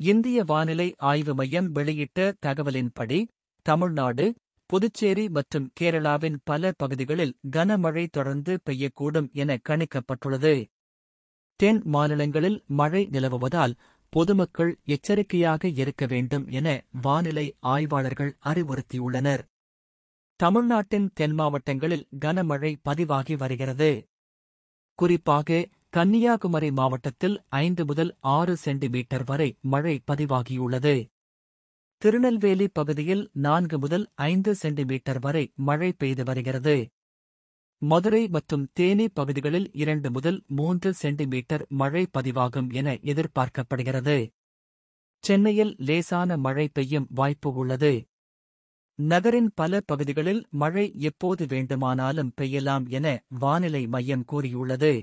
இந்திய வானிலை ஆய்வு மையம் வெளியிட்ட தகவலின்படி தமிழ்நாடு புதுச்சேரி மற்றும் கேரளாவின் பல பகுதிகளில் கனமழை தொடர்ந்து பெய்யக்கூடும் என கணிக்கப்பட்டுள்ளது. தென் மாநிலங்களில் மழை நிலவுவதால் பொதுமக்கள் எச்சரிக்கையாக இருக்க வேண்டும் என வானிலை ஆய்வாளர்கள் அறிவுறுத்தியுள்ளனர். தமிழ்நாட்டின் தென் மாவட்டங்களில் கனமழை பதிவாகி வருகிறது. குறிப்பாக கன்னியாகுமரி மாவட்டத்தில் ஐந்து முதல் ஆறு சென்டிமீட்டர் வரை மழை பதிவாகியுள்ளது. திருநெல்வேலி பகுதியில் நான்கு முதல் ஐந்து சென்டிமீட்டர் வரை மழை பெய்து வருகிறது. மதுரை மற்றும் தேனி பகுதிகளில் இரண்டு முதல் மூன்று சென்டிமீட்டர் மழை பதிவாகும் என எதிர்பார்க்கப்படுகிறது. சென்னையில் லேசான மழை பெய்யும் வாய்ப்பு உள்ளது. நகரின் பல பகுதிகளில் மழை எப்போது வேண்டுமானாலும் பெய்யலாம் என வானிலை மையம் கூறியுள்ளது.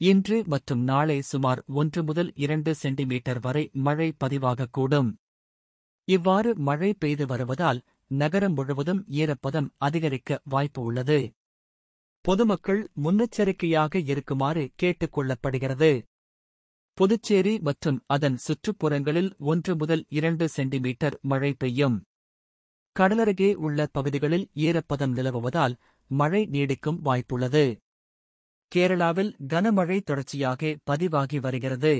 இன்று மற்றும் நாளை சுமார் ஒன்று முதல் இரண்டு சென்டிமீட்டர் வரை மழை பதிவாகக்கூடும். இவ்வாறு மழை பெய்து வருவதால் நகரம் முழுவதும் ஈரப்பதம் அதிகரிக்க வாய்ப்பு உள்ளது. பொதுமக்கள் முன்னெச்சரிக்கையாக இருக்குமாறு கேட்டுக் கொள்ளப்படுகிறது. புதுச்சேரி மற்றும் அதன் சுற்றுப்புறங்களில் ஒன்று முதல் இரண்டு சென்டிமீட்டர் மழை பெய்யும். கடலருகே உள்ள பகுதிகளில் ஈரப்பதம் நிலவுவதால் மழை நீடிக்கும் வாய்ப்புள்ளது. கேரளாவில் கனமழை தொடர்ச்சியாக பதிவாகி வருகிறது.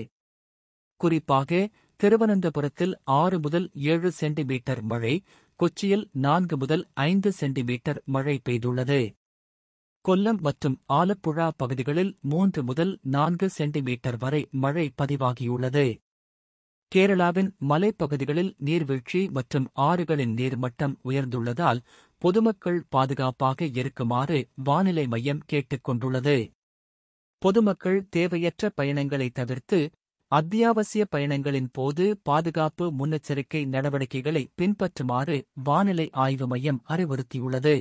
குறிப்பாக திருவனந்தபுரத்தில் ஆறு முதல் ஏழு சென்டிமீட்டர் மழை கொச்சியில் நான்கு முதல் ஐந்து சென்டிமீட்டர் மழை பெய்துள்ளது. கொல்லம் மற்றும் ஆலப்புழா பகுதிகளில் மூன்று முதல் நான்கு சென்டிமீட்டர் வரை மழை பதிவாகியுள்ளது. கேரளாவின் மலைப்பகுதிகளில் நீர்வீழ்ச்சி மற்றும் ஆறுகளின் நீர்மட்டம் உயர்ந்துள்ளதால் பொதுமக்கள் பாதுகாப்பாக இருக்குமாறு வானிலை மையம் கேட்டுக் கொண்டுள்ளது. பொதுமக்கள் தேவையற்ற பயணங்களை தவிர்த்து அத்தியாவசிய பயணங்களின் போது பாதுகாப்பு முன்னெச்சரிக்கை நடவடிக்கைகளை பின்பற்றுமாறு வானிலை ஆய்வு மையம் அறிவுறுத்தியுள்ளது.